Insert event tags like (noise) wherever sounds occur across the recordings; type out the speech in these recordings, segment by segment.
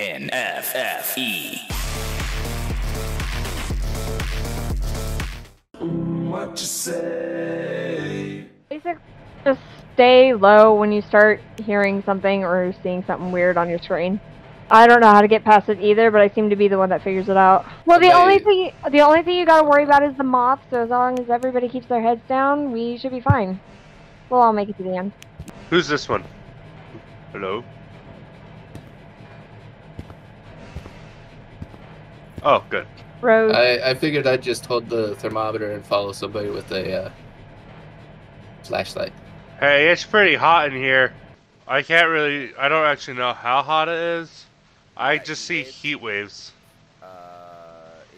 NFFE. What you say? Basic, just stay low when you start hearing something or seeing something weird on your screen. I don't know how to get past it either, but I seem to be the one that figures it out. Well, the only thing the only thing you gotta worry about is the moth. So as long as everybody keeps their heads down, we should be fine. We'll all make it to the end. Who's this one? Hello? Oh, good. Rose, I, I figured I'd just hold the thermometer and follow somebody with a uh, flashlight. Hey, it's pretty hot in here. I can't really. I don't actually know how hot it is. I just see heat waves. Uh,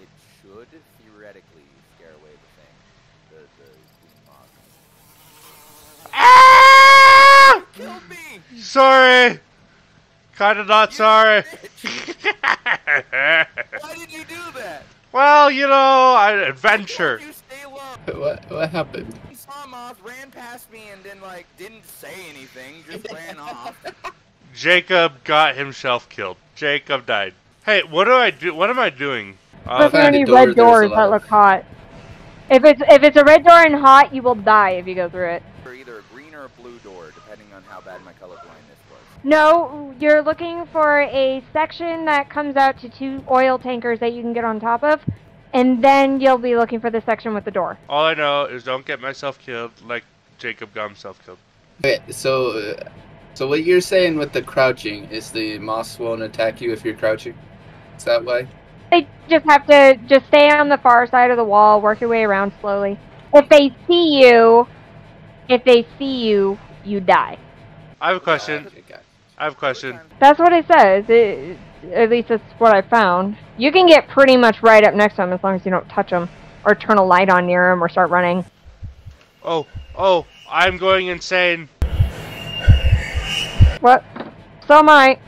it should theoretically scare away the thing. The, the green moth. Ah! Killed me! Sorry. Kinda not sorry. Why did you do that? well, you know, I adventure. You stay. What what happened? He saw a moth, ran past me, and then like didn't say anything, just ran off. (laughs) Jacob got himself killed. Jacob died. Hey, what do I do? What am I doing? look Uh, for found a any door, red doors that of- look hot. If it's if it's a red door and hot, you will die if you go through it. For either a green or a blue door, depending on how bad my color blindness was. No, you're looking for a section that comes out to two oil tankers that you can get on top of, and then you'll be looking for the section with the door. all I know is don't get myself killed like Jacob got himself killed. Okay, so uh, so what you're saying with the crouching is the moth won't attack you if you're crouching. Is that why? They just have to just stay on the far side of the wall, work your way around slowly. If they see you, if they see you, you die. I have a question. Okay, got it. I have a question. That's what it says. It, at least that's what I found. You can get pretty much right up next to them as long as you don't touch them or turn a light on near them or start running. Oh, oh, I'm going insane. What? So am I.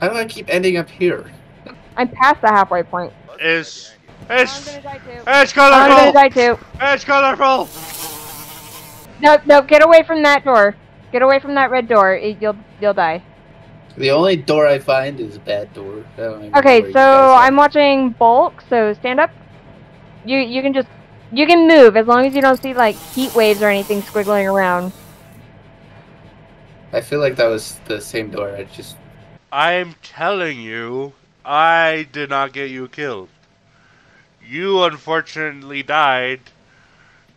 How do I keep ending up here? I'm past the halfway point. Is I'm it's gonna die too. it's I'm colorful. gonna die too. It's colorful. No, no, get away from that door. Get away from that red door. It, you'll you'll die. The only door I find is a bad door. I don't even know where Okay, so. I'm watching bulk. So stand up. You you can just you can move as long as you don't see like heat waves or anything squiggling around. I feel like that was the same door. I just I'm telling you, I did not get you killed. You unfortunately died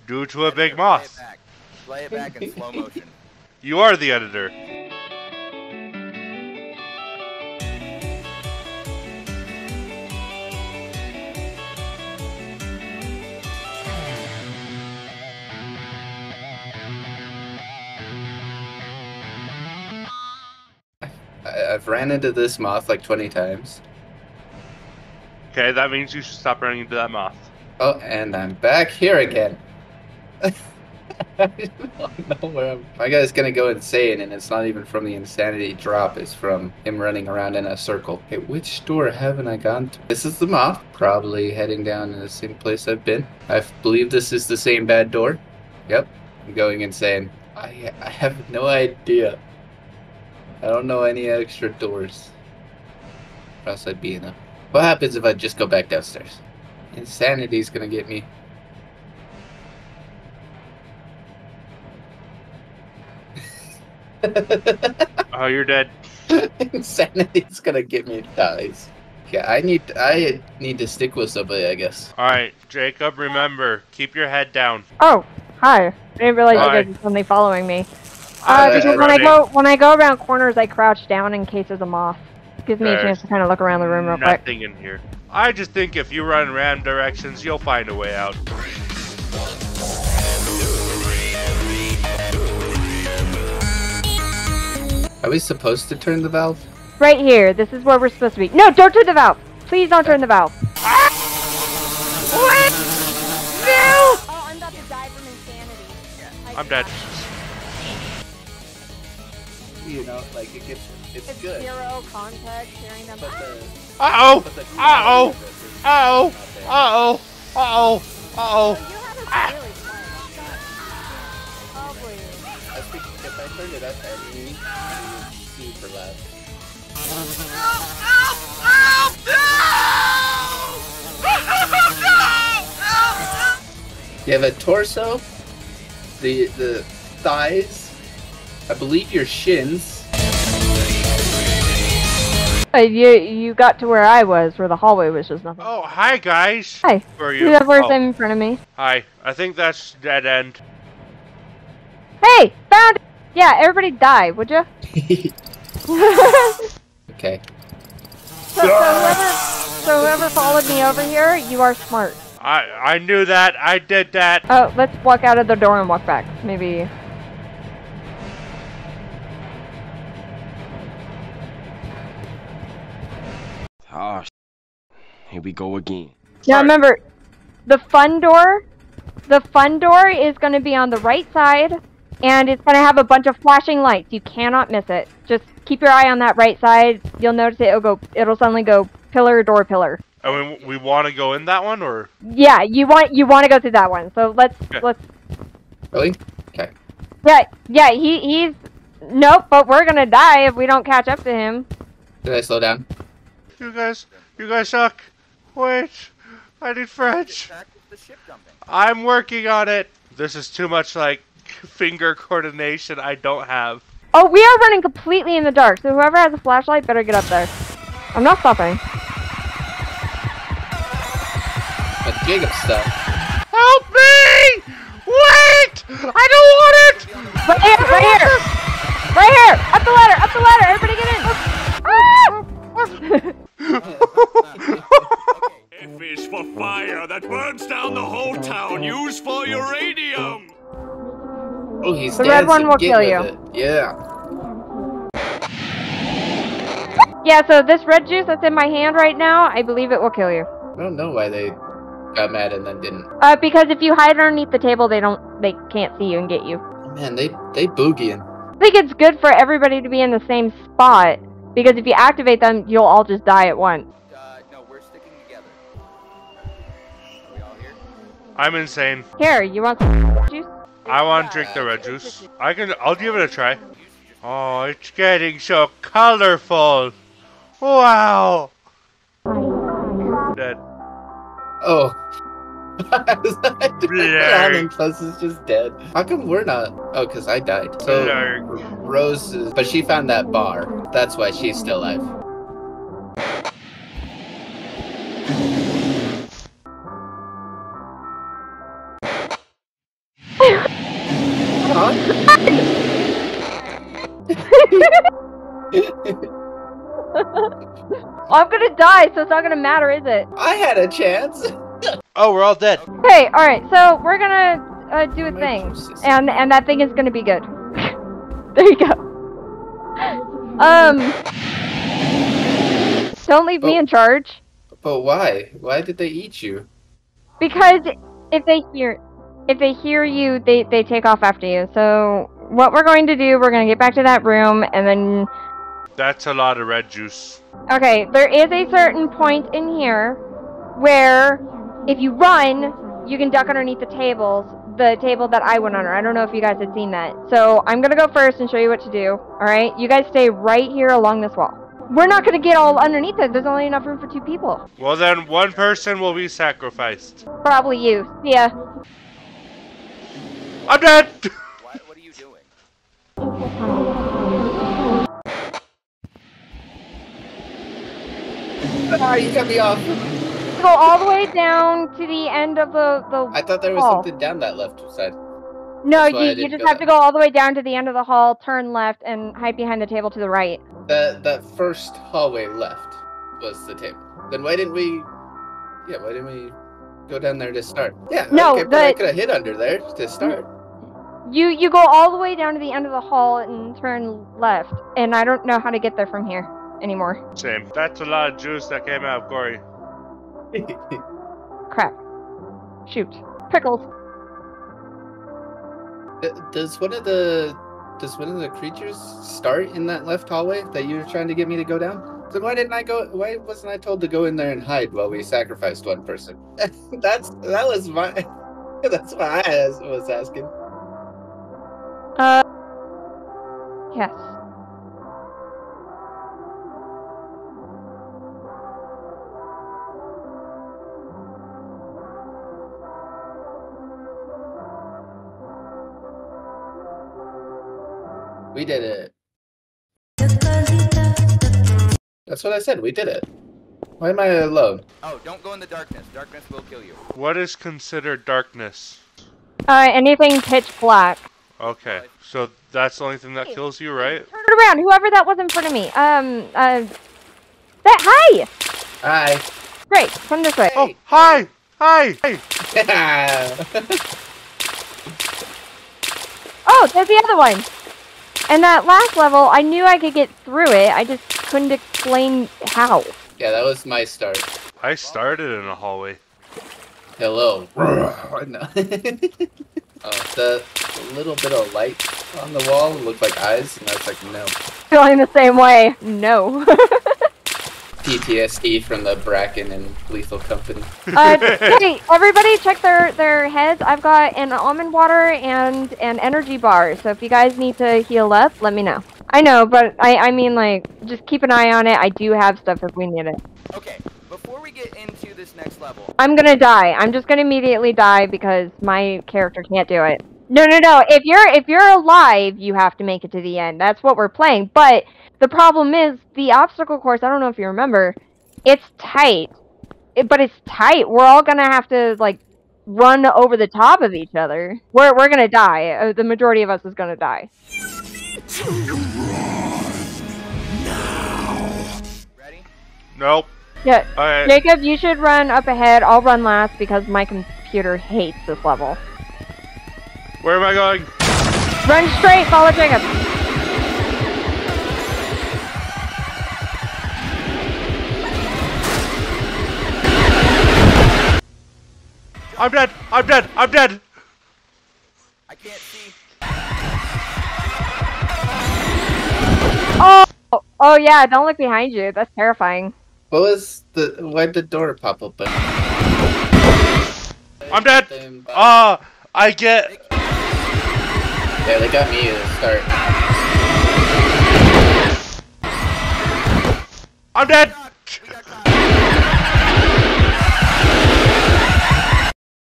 due to a big Play it moth. back. Play it back in slow motion. (laughs) You are the editor. I've ran into this moth like 20 times. Okay, that means you should stop running into that moth. Oh, and I'm back here again. (laughs) I don't know where I'm. My guy's gonna go insane, and it's not even from the insanity drop. It's from him running around in a circle. Okay, which door haven't I gone to? This is the moth. Probably heading down in the same place I've been. I believe this is the same bad door. Yep, I'm going insane. I I have no idea. I don't know any extra doors. Or else I'd be in them. What happens if I just go back downstairs? Insanity's gonna get me. Oh, you're dead. (laughs) Insanity's gonna get me, guys. Yeah, I need I need to stick with somebody, I guess. Alright, Jacob, remember, keep your head down. Oh, hi. I didn't realize Hi. you guys were suddenly following me. I Uh, because when I go when I go around corners, I crouch down in case there's a moth. Gives me a chance to kind of look around the room real quick. Nothing in here. I just think if you run random directions, you'll find a way out. Are we supposed to turn the valve? Right here. This is where we're supposed to be. No, don't turn the valve. Please don't turn the valve. What? No! Oh, I'm about to die from insanity. I'm dead. You know, like it gets it's, It's good. zero contact hearing them. But the, Uh-oh! the Uh-oh! quality of it is Uh-oh! Uh-oh! Uh-oh! Uh-oh! You have it really ah. quiet. Oh. I think if I turned it up, I mean, super loud. You have a torso, the the thighs, I believe your shins. Uh, you you got to where I was, where the hallway was just nothing. Oh, hi guys. Hi. Where are you? Whoever's Oh, in front of me. Hi. I think that's dead end. Hey, found. It. Yeah, everybody die, would you? (laughs) (laughs) okay. So, so whoever, so whoever followed me over here, you are smart. I I knew that. I did that. Oh, let's walk out of the door and walk back. Maybe. Ah, sh- here we go again. Now Sorry. remember, the fun door, the fun door is going to be on the right side, and it's going to have a bunch of flashing lights. You cannot miss it. Just keep your eye on that right side. You'll notice it. It'll go. It'll suddenly go pillar door pillar. I mean, we want to go in that one, or Yeah, you want you want to go through that one. So let's Okay. let's. Really? Okay. Yeah, yeah. He he's. Nope, but we're gonna die if we don't catch up to him. Did I slow down? You guys, you guys suck. Wait, I need French. Practice the ship jumping. I'm working on it. This is too much like (laughs) finger coordination I don't have. Oh, we are running completely in the dark. So whoever has a flashlight better get up there. I'm not stopping. But Jacob stuff. Help me! Wait! I don't want it! Right here, right here, right here. Up the ladder, up the ladder. He's The red one dancing. will Get kill you. it. Yeah. yeah. So this red juice that's in my hand right now, I believe it will kill you. I don't know why they got mad and then didn't. Uh, because if you hide underneath the table, they don't, they can't see you and get you. Man, they they boogieing. I think it's good for everybody to be in the same spot because if you activate them, you'll all just die at once. Uh, no, we're sticking together. Are we all here? I'm insane. Here, you want some juice? I want to drink the red juice. I can. I'll give it a try. Oh, it's getting so colorful. Wow. Dead. Oh. (laughs) Blur. and plus is just dead. How come we're not? Oh, because I died. So Blur. Rose, is, but she found that bar. That's why she's still alive. (laughs) I'm gonna die, so it's not gonna matter, is it? I had a chance. (laughs) Oh, we're all dead. Hey, all right. So we're gonna uh, do a My thing, juices. and and that thing is gonna be good. (laughs) there you go. Um, don't leave me Oh. in charge But why? Why did they eat you? because if they hear if they hear you, they they take off after you. So what we're going to do, we're gonna get back to that room, and then That's a lot of red juice. Okay, there is a certain point in here where if you run, you can duck underneath the tables. The table that I went under. I don't know if you guys had seen that. So I'm gonna go first and show you what to do. Alright? You guys stay right here along this wall. We're not gonna get all underneath it. There's only enough room for two people. Well, then one person will be sacrificed. Probably you. See ya. I'm dead. What, what are you doing? Ah, you cut me off. Go all the way down to the end of the, the I thought there was Oh. something down that left side. No, That's why I you, you didn't just go have to go all the way down to the end of the hall, turn left, and hide behind the table to the right. That that first hallway left was the table. Then why didn't we? Yeah, why didn't we go down there to start? Yeah. No, okay, but I could have hit under there to start. You you go all the way down to the end of the hall and turn left, and I don't know how to get there from here anymore. Same. That's a lot of juice that came out of Corey. (laughs) Crap. Shoot. Pickles. Uh, does one of the does one of the creatures start in that left hallway that you were trying to get me to go down? Then why didn't I go? Why wasn't I told to go in there and hide while we sacrificed one person? (laughs) that's that was my. (laughs) That's why I was- was asking. Uh, yes. We did it. That's what I said, we did it. Why am I alone? Oh, don't go in the darkness. Darkness will kill you. What is considered darkness? Uh, anything pitch black. Okay, so that's the only thing that kills you, right? Turn it around, whoever that was in front of me. Um, uh, that, hi! Hi. Great, come this way. Oh, hi! Hi! Hey! (laughs) Oh, there's the other one! And that last level, I knew I could get through it, I just couldn't explain how. yeah, that was my start. I started in a hallway. Hello. no. (laughs) oh, the little bit of light on the wall looked like eyes, and I was like, no. Feeling the same way. No. (laughs) (laughs) PTSD from the Bracken and Lethal Company. uh, (laughs) hey, everybody check their, their heads. I've got an almond water and an energy bar, so if you guys need to heal up, let me know. I know, but I, I mean, like, just keep an eye on it. I do have stuff if we need it. Okay, before we get into this next level, I'm gonna die. I'm just gonna immediately die because my character can't do it. No, no, no. If you're if you're alive, you have to make it to the end. That's what we're playing. But the problem is the obstacle course. I don't know if you remember. It's tight, it, but it's tight. We're all gonna have to like run over the top of each other. We're we're gonna die. Uh, the majority of us is gonna die. ready? Nope. Yeah, Alright. Jacob, you should run up ahead. I'll run last because my computer hates this level. Where am I going? Run straight. Follow Jacob. I'm dead! I'm dead! I'm dead! I can't see. Oh, oh yeah. Don't look behind you. That's terrifying. What was the? Why'd the door pop open? I'm dead! Then- Ah! I get. Yeah, they got me to start. I'm dead! We got caught.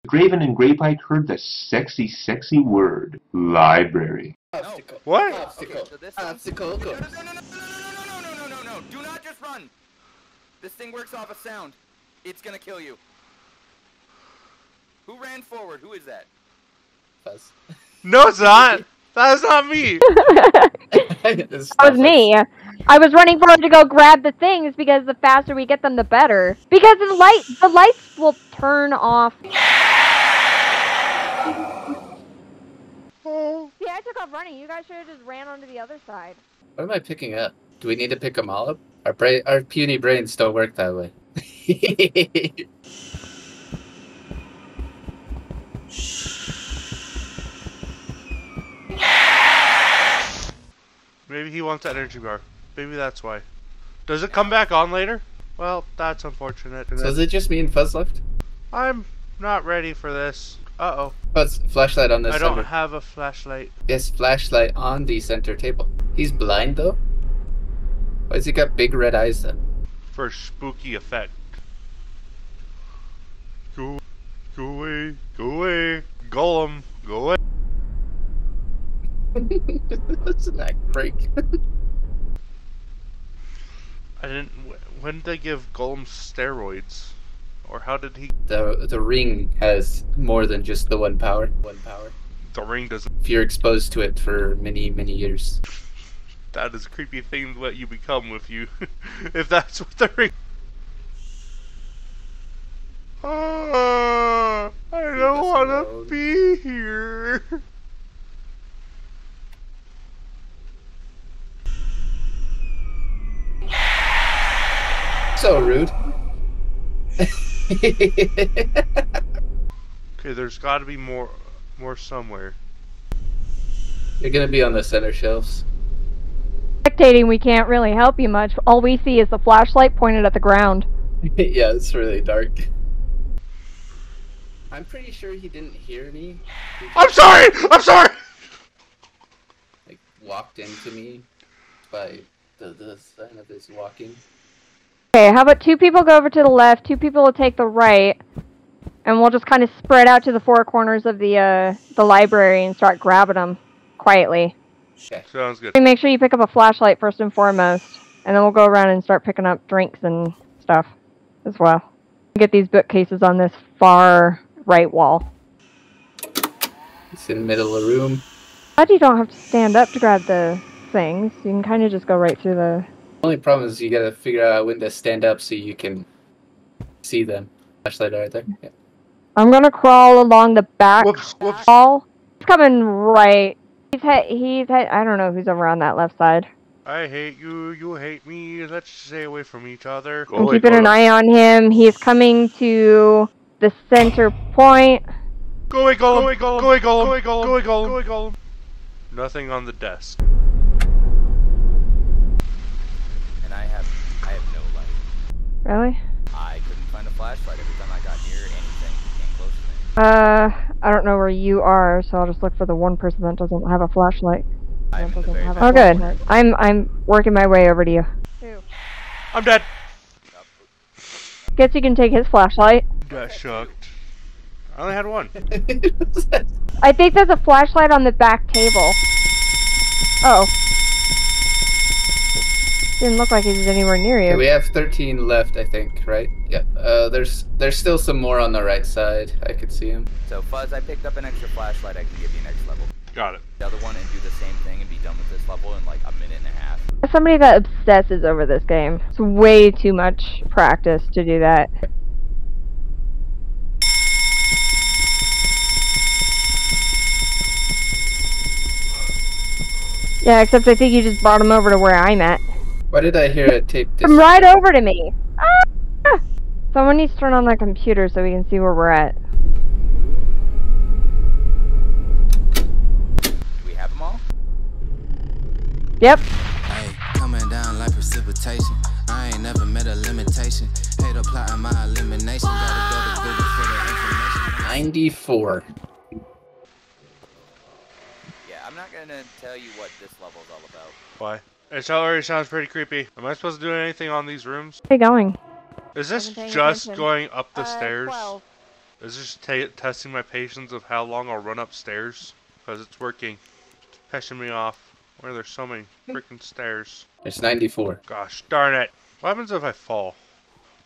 Graven and Greypike heard the sexy, sexy word library. Obstacle. What? Obstacle. Okay, so this Obstacle. No, no, no, no, no, no, no, no, no, no, no, no! Do not just run. This thing works off a sound. It's gonna kill you. Who ran forward? Who is that? Fuzz. No, it's not! That is not me! This (laughs) That was me. I was running forward to go grab the things because the faster we get them, the better. Because the light, the lights will turn off. Oh. See, I took off running. You guys should have just ran onto the other side. What am I picking up? Do we need to pick them all up? Our brain, our puny brains don't work that way. (laughs) Maybe he wants energy bar. Maybe that's why. Does it come back on later? Well, that's unfortunate. so is it just me and Fuzz left? I'm not ready for this. Uh oh. Fuzz, flashlight on this I don't center. have a flashlight. Yes, flashlight on the center table. He's blind though. Why has he got big red eyes then? for spooky effect. Go, go away, go away, Gollum, go away. That's an act break. I didn't. When did they give Gollum steroids? Or how did he? the the ring has more than just the one power. One power. The ring doesn't. If you're exposed to it for many many years. (laughs) That is a creepy thing what you become with you. (laughs) if that's what the ring. Ah, I don't want to be here. So rude. Okay, there's got to be more, more somewhere. You're gonna be on the center shelves. Spectating, we can't really help you much. All we see is the flashlight pointed at the ground. (laughs) yeah, it's really dark. I'm pretty sure he didn't hear me. He I'm sorry. I'm sorry. like walked into me by the, the sign of his walking. Okay, how about two people go over to the left, two people will take the right, and we'll just kind of spread out to the four corners of the uh, the library and start grabbing them quietly. Okay. Sounds good. Make sure you pick up a flashlight first and foremost, and then we'll go around and start picking up drinks and stuff as well. Get these bookcases on this far right wall. It's in the middle of the room. Glad you don't have to stand up to grab the things. You can kind of just go right through the. Only problem is you gotta figure out when to stand up so you can see them. Flashlight right there. Yeah. I'm gonna crawl along the back Whoops, whoops. wall. He's coming right. He's he- he's he- I don't know who's over on that left side. I hate you, you hate me. Let's stay away from each other. I'm away, keeping an eye on him. He's coming to the center point. Go away, Gollum. Go away, Gollum. Go away, Gollum. Go away, Gollum. Go away, Gollum. Go away, Gollum. Nothing on the desk. And I have I have no light. Really? I couldn't find a flashlight every time I got near anything that came close to me. Uh, I don't know where you are, so I'll just look for the one person that doesn't have a flashlight. I'm in the very Oh, back. good. I'm I'm working my way over to you. I'm dead. Guess you can take his flashlight. Got shocked. I only had one. (laughs) I think there's a flashlight on the back table. Oh. Didn't look like he was anywhere near Okay, you. we have 13 left, I think, right? Yeah. Uh, there's there's still some more on the right side. I could see him. So Fuzz, I picked up an extra flashlight. I can give you next level. Got it. The other one and do the same thing and be done with this level in like a minute and a half. As somebody that obsesses over this game, it's way too much practice to do that. Yeah, except I think you just brought him over to where I'm at. Why did I hear a tape? Dis- Come right over to me. Ah! Someone needs to turn on their computer so we can see where we're at. Do we have them all? Yep. Hey, coming down like precipitation. I ain't never met a limitation. Hate applying my elimination. Gotta go to Google for the information. 94. Yeah, I'm not gonna tell you what this level's all about. Why? It already sounds pretty creepy. Am I supposed to do anything on these rooms? Where you going? Is this just attention. going up the Uh, stairs? 12. Is this testing my patience of how long I'll run upstairs? Because it's working. It's pissing me off. Why are there so many freaking stairs? It's 94. Gosh darn it. What happens if I fall?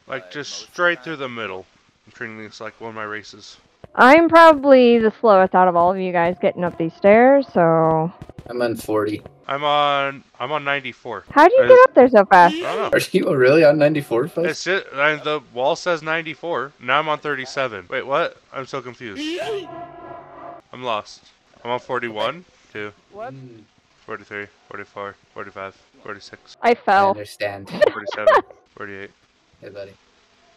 Like just most of the straight through the middle. I'm treating this like one of my races. I'm probably the slowest out of all of you guys getting up these stairs, so I'm on 40. I'm on I'm on 94. How do you Is- get up there so fast? I don't know. Are you really on 94, Fuzz? It's just, I, the wall says 94. Now I'm on 37. Wait, what? I'm so confused. I'm lost. I'm on 41, 2, What? 43, 44, 45, 46, I I fell. understand. (laughs) 47, 48. hey, buddy.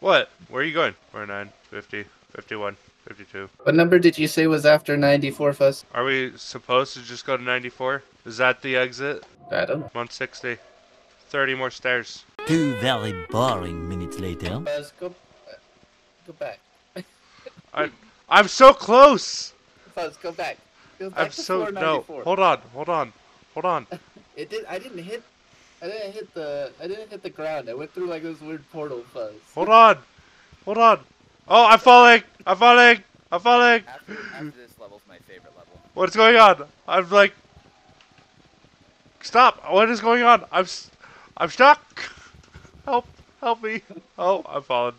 What? Where are you going? 49, 50, 51, 52. What number did you say was after 94, Fuzz? Are we supposed to just go to 94? Is that the exit? I don't know. I'm on 60. 30 more stairs. Two very boring minutes later. Fuzz, go, go back. I, I'm so close! Fuzz, go back. Go back I'm to so, floor no. Hold on, hold on, hold on. (laughs) It did. I didn't hit. I didn't hit the. I didn't hit the ground. I went through like this weird portal fuzz. Hold on! Hold on! Oh, I'm falling! I'm falling! I'm falling! After, after this level's my favorite level. What's going on? I'm like... Stop! What is going on? I'm... I'm stuck! (laughs) Help! Help me! Oh, I'm falling.